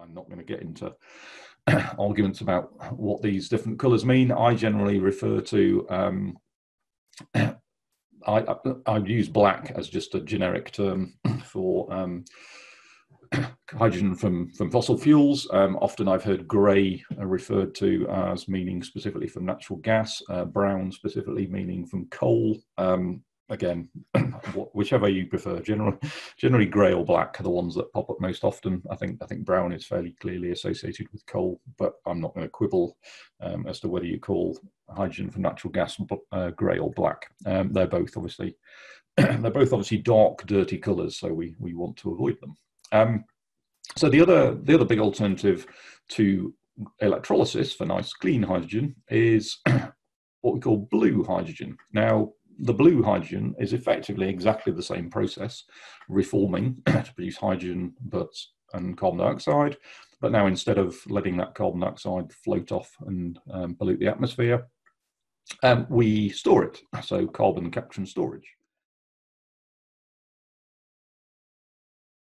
I'm not going to get into arguments about what these different colours mean. I generally refer to um, I, I, I, use black as just a generic term for um, hydrogen from, from fossil fuels. Um, often I've heard grey referred to as meaning specifically from natural gas, uh, brown specifically meaning from coal. Um, again, whichever you prefer. Generally, generally grey or black are the ones that pop up most often. I think I think brown is fairly clearly associated with coal, but I'm not going to quibble um, as to whether you call hydrogen from natural gas uh, grey or black. Um, they're both obviously they're both obviously dark, dirty colours, so we we want to avoid them. Um, so the other the other big alternative to electrolysis for nice clean hydrogen is what we call blue hydrogen. Now the blue hydrogen is effectively exactly the same process, reforming to produce hydrogen but and carbon dioxide. But now instead of letting that carbon dioxide float off and um, pollute the atmosphere, um, we store it. So carbon capture and storage.